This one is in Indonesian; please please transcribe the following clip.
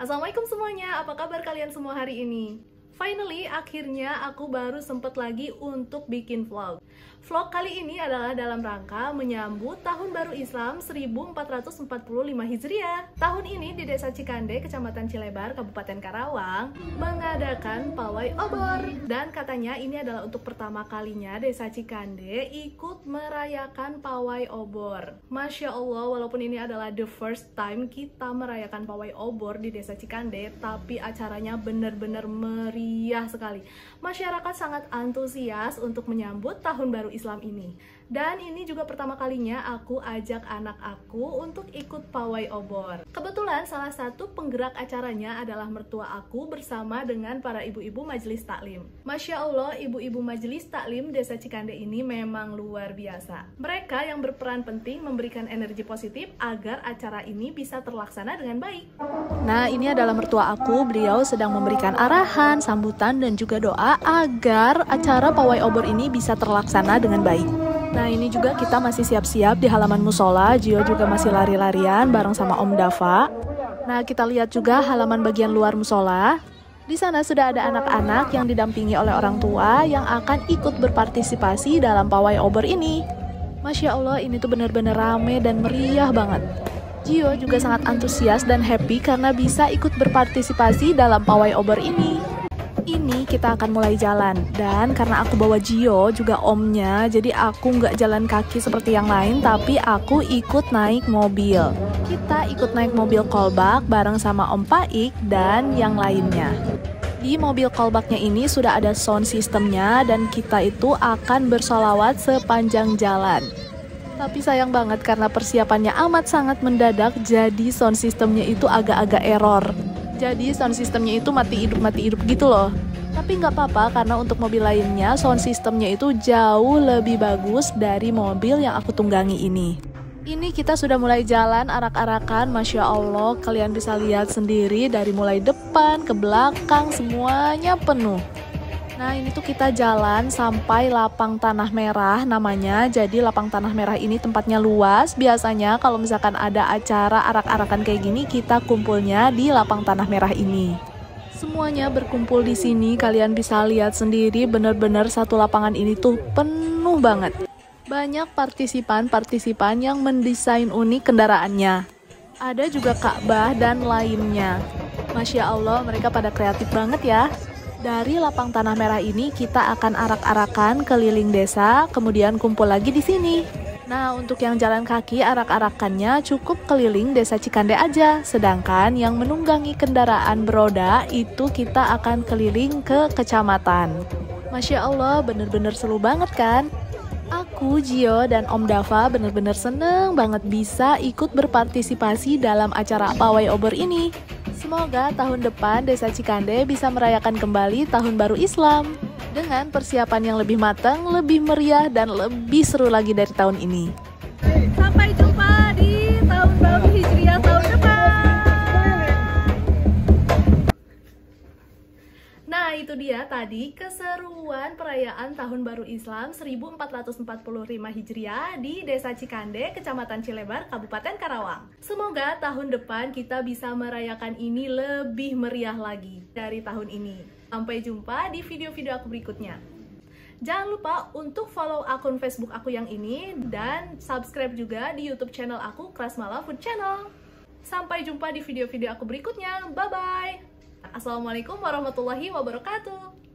Assalamualaikum semuanya, apa kabar kalian semua hari ini? Finally, akhirnya aku baru sempet lagi untuk bikin vlog. Vlog kali ini adalah dalam rangka menyambut Tahun Baru Islam 1445 Hijriah. Tahun ini di Desa Cikande, Kecamatan Cilebar, Kabupaten Karawang, mengadakan pawai obor. Dan katanya ini adalah untuk pertama kalinya Desa Cikande ikut merayakan pawai obor. Masya Allah, walaupun ini adalah the first time kita merayakan pawai obor di Desa Cikande, tapi acaranya benar-benar meriah sekali. Masyarakat sangat antusias untuk menyambut tahun baru Islam ini. Dan ini juga pertama kalinya aku ajak anak aku untuk ikut pawai obor. Kebetulan salah satu penggerak acaranya adalah mertua aku bersama dengan para ibu-ibu majelis taklim. Masya Allah, ibu-ibu majelis taklim Desa Cikande ini memang luar biasa. Mereka yang berperan penting memberikan energi positif agar acara ini bisa terlaksana dengan baik. Nah, ini adalah mertua aku. Beliau sedang memberikan arahan, sambutan, dan juga doa agar acara pawai obor ini bisa terlaksana dengan baik. Nah ini juga kita masih siap-siap di halaman musola, Gio juga masih lari-larian bareng sama Om Dava. Nah kita lihat juga halaman bagian luar musola. Di sana sudah ada anak-anak yang didampingi oleh orang tua yang akan ikut berpartisipasi dalam pawai obor ini. Masya Allah ini tuh benar-benar rame dan meriah banget. Gio juga sangat antusias dan happy karena bisa ikut berpartisipasi dalam pawai obor ini ini kita akan mulai jalan. Dan karena aku bawa Gio juga omnya jadi aku nggak jalan kaki seperti yang lain tapi aku ikut naik mobil. Kita ikut naik mobil kolbak bareng sama Om Paik dan yang lainnya. Di mobil kolbaknya ini sudah ada sound systemnya dan kita itu akan bersolawat sepanjang jalan. Tapi sayang banget karena persiapannya amat sangat mendadak jadi sound systemnya itu agak-agak error. Jadi sound systemnya itu mati hidup mati hidup gitu loh. Tapi nggak apa-apa karena untuk mobil lainnya sound systemnya itu jauh lebih bagus dari mobil yang aku tunggangi ini. Ini kita sudah mulai jalan arak-arakan, Masya Allah kalian bisa lihat sendiri dari mulai depan ke belakang semuanya penuh. Nah ini tuh kita jalan sampai lapang tanah merah namanya Jadi lapang tanah merah ini tempatnya luas Biasanya kalau misalkan ada acara arak-arakan kayak gini Kita kumpulnya di lapang tanah merah ini Semuanya berkumpul di sini. Kalian bisa lihat sendiri bener-bener satu lapangan ini tuh penuh banget. Banyak partisipan-partisipan yang mendesain unik kendaraannya. Ada juga Ka'bah dan lainnya. Masya Allah mereka pada kreatif banget ya. Dari lapang tanah merah ini kita akan arak-arakan keliling desa, kemudian kumpul lagi di sini. Nah, untuk yang jalan kaki arak-arakannya cukup keliling desa Cikande aja. Sedangkan yang menunggangi kendaraan beroda itu kita akan keliling ke kecamatan. Masya Allah, bener-bener seru banget kan? Aku, Gio, dan Om Dava bener-bener seneng banget bisa ikut berpartisipasi dalam acara pawai obor ini. Semoga tahun depan Desa Cikande bisa merayakan kembali Tahun Baru Islam dengan persiapan yang lebih matang, lebih meriah, dan lebih seru lagi dari tahun ini. Sampai jumpa di Tahun Baru Hijriah tahun Nah, itu dia tadi keseruan perayaan Tahun Baru Islam 1445 Hijriah di Desa Cikande, Kecamatan Cilebar, Kabupaten Karawang. Semoga tahun depan kita bisa merayakan ini lebih meriah lagi dari tahun ini. Sampai jumpa di video-video aku berikutnya. Jangan lupa untuk follow akun Facebook aku yang ini dan subscribe juga di YouTube channel aku Krasmala Food Channel. Sampai jumpa di video-video aku berikutnya. Bye bye. Assalamualaikum warahmatullahi wabarakatuh.